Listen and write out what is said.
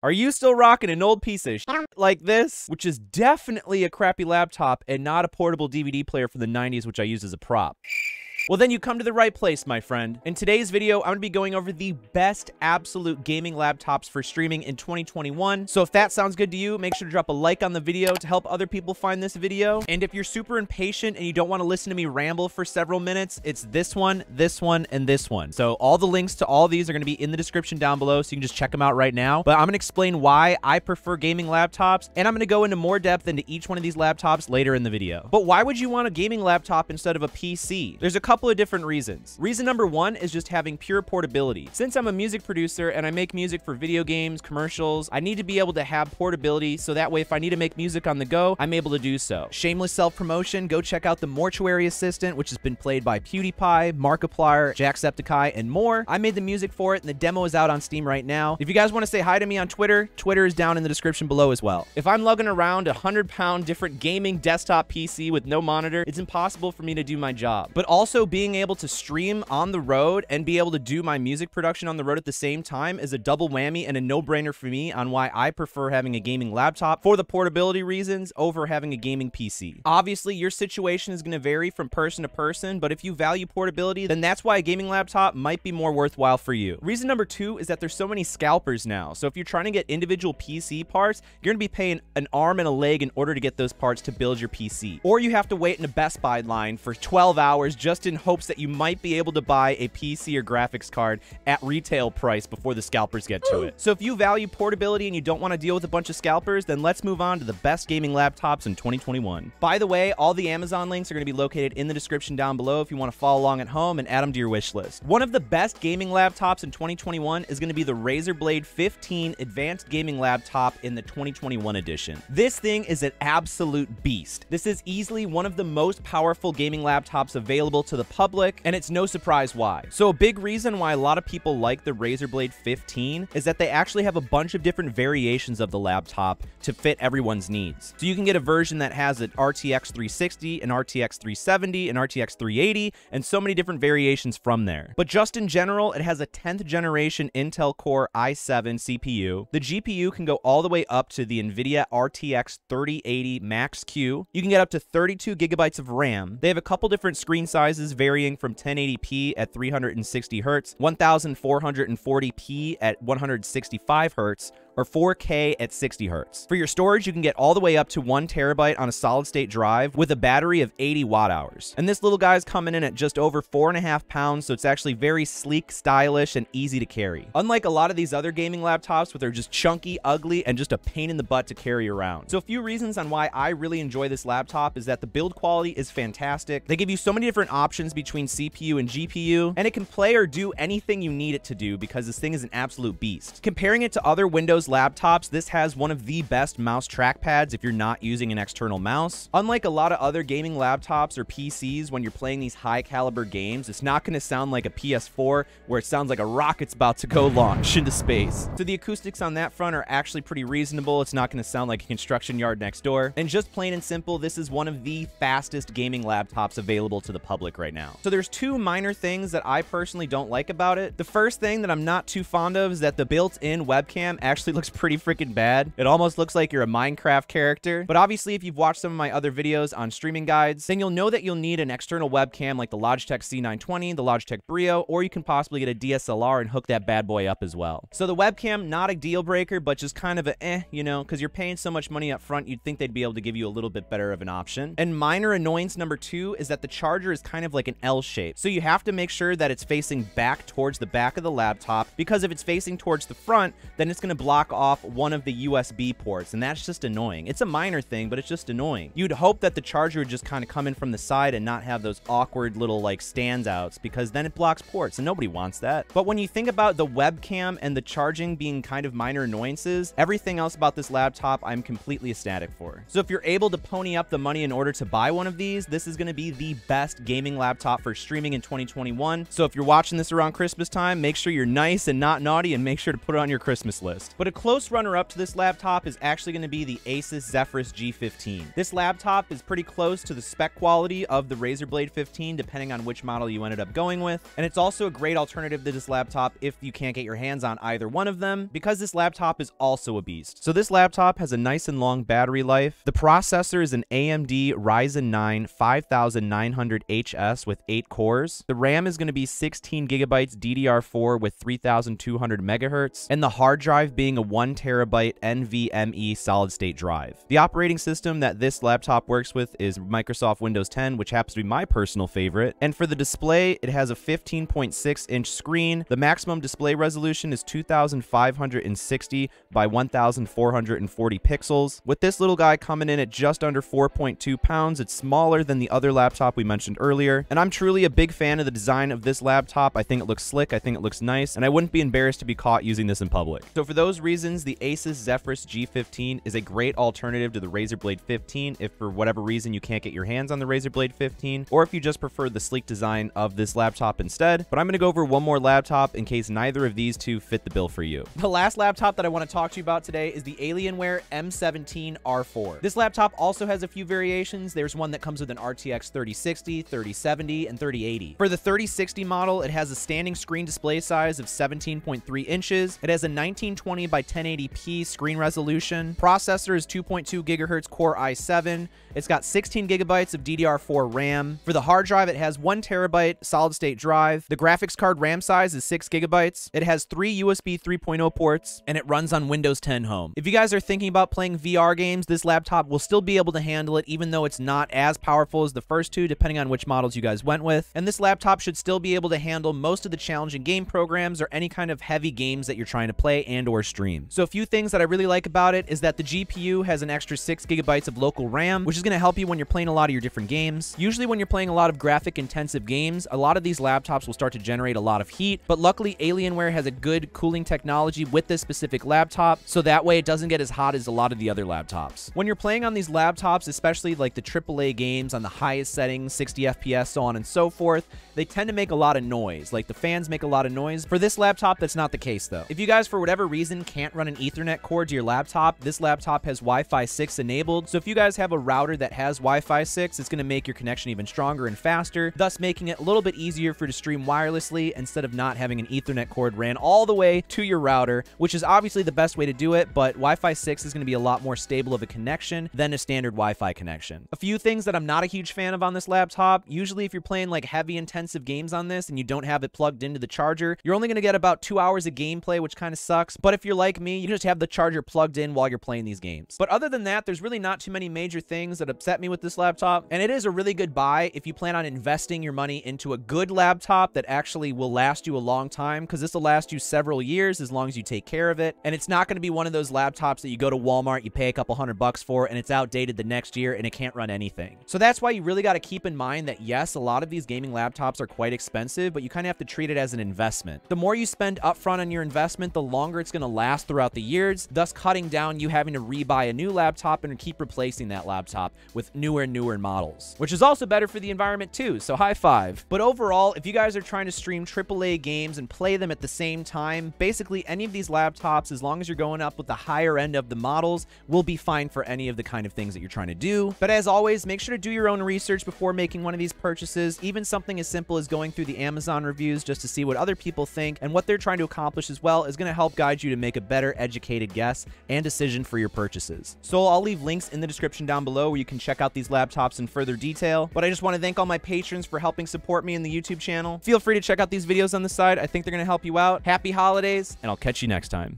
Are you still rocking an old piece of shit like this? Which is definitely a crappy laptop and not a portable DVD player from the 90s, which I used as a prop. Well, then you come to the right place, my friend. In today's video, I'm going to be going over the best absolute gaming laptops for streaming in 2021. So if that sounds good to you, make sure to drop a like on the video to help other people find this video. And if you're super impatient and you don't want to listen to me ramble for several minutes, it's this one, this one, and this one. So all the links to all these are going to be in the description down below, so you can just check them out right now. But I'm going to explain why I prefer gaming laptops, and I'm going to go into more depth into each one of these laptops later in the video. But why would you want a gaming laptop instead of a PC? There's a couple couple of different reasons. Reason number one is just having pure portability. Since I'm a music producer and I make music for video games, commercials, I need to be able to have portability so that way if I need to make music on the go, I'm able to do so. Shameless self-promotion, go check out the Mortuary Assistant, which has been played by PewDiePie, Markiplier, Jacksepticeye, and more. I made the music for it and the demo is out on Steam right now. If you guys want to say hi to me on Twitter, Twitter is down in the description below as well. If I'm lugging around a 100 pound different gaming desktop PC with no monitor, it's impossible for me to do my job. But also being able to stream on the road and be able to do my music production on the road at the same time is a double whammy and a no-brainer for me on why I prefer having a gaming laptop for the portability reasons over having a gaming PC. Obviously, your situation is going to vary from person to person, but if you value portability, then that's why a gaming laptop might be more worthwhile for you. Reason number two is that there's so many scalpers now. So if you're trying to get individual PC parts, you're going to be paying an arm and a leg in order to get those parts to build your PC. Or you have to wait in a Best Buy line for 12 hours just in hopes that you might be able to buy a PC or graphics card at retail price before the scalpers get to it. So if you value portability and you don't want to deal with a bunch of scalpers, then let's move on to the best gaming laptops in 2021. By the way, all the Amazon links are going to be located in the description down below if you want to follow along at home and add them to your wish list. One of the best gaming laptops in 2021 is going to be the Razer Blade 15 Advanced Gaming Laptop in the 2021 edition. This thing is an absolute beast. This is easily one of the most powerful gaming laptops available to the public and it's no surprise why. So a big reason why a lot of people like the Razer Blade 15 is that they actually have a bunch of different variations of the laptop to fit everyone's needs. So you can get a version that has an RTX 360, an RTX 370, an RTX 380, and so many different variations from there. But just in general, it has a 10th generation Intel Core i7 CPU. The GPU can go all the way up to the NVIDIA RTX 3080 Max-Q. You can get up to 32 gigabytes of RAM. They have a couple different screen sizes varying from 1080p at 360 hertz, 1440p at 165 hertz, or 4K at 60 hertz. For your storage, you can get all the way up to one terabyte on a solid state drive with a battery of 80 watt hours. And this little guy's coming in at just over four and a half pounds, so it's actually very sleek, stylish, and easy to carry. Unlike a lot of these other gaming laptops where they're just chunky, ugly, and just a pain in the butt to carry around. So a few reasons on why I really enjoy this laptop is that the build quality is fantastic. They give you so many different options between CPU and GPU, and it can play or do anything you need it to do because this thing is an absolute beast. Comparing it to other Windows laptops, this has one of the best mouse trackpads if you're not using an external mouse. Unlike a lot of other gaming laptops or PCs, when you're playing these high caliber games, it's not going to sound like a PS4 where it sounds like a rocket's about to go launch into space. So the acoustics on that front are actually pretty reasonable. It's not going to sound like a construction yard next door. And just plain and simple, this is one of the fastest gaming laptops available to the public right now. So there's two minor things that I personally don't like about it. The first thing that I'm not too fond of is that the built-in webcam actually looks pretty freaking bad. It almost looks like you're a Minecraft character. But obviously, if you've watched some of my other videos on streaming guides, then you'll know that you'll need an external webcam like the Logitech C920, the Logitech Brio, or you can possibly get a DSLR and hook that bad boy up as well. So the webcam, not a deal breaker, but just kind of a eh, you know, because you're paying so much money up front, you'd think they'd be able to give you a little bit better of an option. And minor annoyance number two is that the charger is kind of like an L shape. So you have to make sure that it's facing back towards the back of the laptop, because if it's facing towards the front, then it's going to block block off one of the USB ports, and that's just annoying. It's a minor thing, but it's just annoying. You'd hope that the charger would just kind of come in from the side and not have those awkward little like standouts because then it blocks ports and nobody wants that. But when you think about the webcam and the charging being kind of minor annoyances, everything else about this laptop I'm completely ecstatic for. So if you're able to pony up the money in order to buy one of these, this is going to be the best gaming laptop for streaming in 2021. So if you're watching this around Christmas time, make sure you're nice and not naughty and make sure to put it on your Christmas list. But But a close runner-up to this laptop is actually going to be the Asus Zephyrus G15. This laptop is pretty close to the spec quality of the Razer Blade 15, depending on which model you ended up going with. And it's also a great alternative to this laptop if you can't get your hands on either one of them, because this laptop is also a beast. So this laptop has a nice and long battery life. The processor is an AMD Ryzen 9 5900HS with 8 cores. The RAM is going to be 16 gigabytes DDR4 with 3200 megahertz, and the hard drive being a 1 terabyte NVMe solid state drive. The operating system that this laptop works with is Microsoft Windows 10, which happens to be my personal favorite. And for the display, it has a 15.6 inch screen. The maximum display resolution is 2560 by 1440 pixels. With this little guy coming in at just under 4.2 pounds, it's smaller than the other laptop we mentioned earlier. And I'm truly a big fan of the design of this laptop. I think it looks slick, I think it looks nice, and I wouldn't be embarrassed to be caught using this in public. So for those reasons, the Asus Zephyrus G15 is a great alternative to the Razer Blade 15 if for whatever reason you can't get your hands on the Razer Blade 15, or if you just prefer the sleek design of this laptop instead. But I'm going to go over one more laptop in case neither of these two fit the bill for you. The last laptop that I want to talk to you about today is the Alienware M17R4. This laptop also has a few variations. There's one that comes with an RTX 3060, 3070, and 3080. For the 3060 model, it has a standing screen display size of 17.3 inches. It has a 1920 by 1080p screen resolution. Processor is 2.2 gigahertz Core i7. It's got 16 gigabytes of DDR4 RAM. For the hard drive, it has 1 terabyte solid state drive. The graphics card RAM size is 6 gigabytes. It has three USB 3.0 ports, and it runs on Windows 10 Home. If you guys are thinking about playing VR games, this laptop will still be able to handle it, even though it's not as powerful as the first two, depending on which models you guys went with. And this laptop should still be able to handle most of the challenging game programs or any kind of heavy games that you're trying to play and or stream. So a few things that I really like about it is that the GPU has an extra 6 gigabytes of local RAM, which is going to help you when you're playing a lot of your different games. Usually when you're playing a lot of graphic intensive games, a lot of these laptops will start to generate a lot of heat, but luckily Alienware has a good cooling technology with this specific laptop, so that way it doesn't get as hot as a lot of the other laptops. When you're playing on these laptops, especially like the AAA games on the highest settings, 60 FPS, so on and so forth, they tend to make a lot of noise. Like the fans make a lot of noise. For this laptop, that's not the case though. If you guys, for whatever reason, can't run an ethernet cord to your laptop, this laptop has Wi-Fi 6 enabled. So if you guys have a router that has Wi-Fi 6, it's going to make your connection even stronger and faster, thus making it a little bit easier for you to stream wirelessly instead of not having an ethernet cord ran all the way to your router, which is obviously the best way to do it, but Wi-Fi 6 is going to be a lot more stable of a connection than a standard Wi-Fi connection. A few things that I'm not a huge fan of on this laptop, usually if you're playing like heavy intensive games on this and you don't have it plugged into the charger, you're only going to get about two hours of gameplay, which kind of sucks. But if you're like me, you just have the charger plugged in while you're playing these games. But other than that, there's really not too many major things that upset me with this laptop. And it is a really good buy if you plan on investing your money into a good laptop that actually will last you a long time, because this will last you several years as long as you take care of it. And it's not going to be one of those laptops that you go to Walmart, you pay a couple hundred bucks for, and it's outdated the next year and it can't run anything. So that's why you really got to keep in mind that yes, a lot of these gaming laptops are quite expensive, but you kind of have to treat it as an investment. The more you spend upfront on your investment, the longer it's going to last throughout the years, thus cutting down you having to rebuy a new laptop and keep replacing that laptop with newer and newer models, which is also better for the environment too, so high five. But overall, if you guys are trying to stream AAA games and play them at the same time, basically any of these laptops, as long as you're going up with the higher end of the models, will be fine for any of the kind of things that you're trying to do. But as always, make sure to do your own research before making one of these purchases, even something as simple as going through the Amazon reviews just to see what other people think and what they're trying to accomplish as well is going to help guide you to make a better educated guess and decision for your purchases. So I'll leave links in the description down below where you can check out these laptops in further detail. But I just want to thank all my patrons for helping support me in the YouTube channel. Feel free to check out these videos on the side. I think they're going to help you out. Happy holidays, and I'll catch you next time.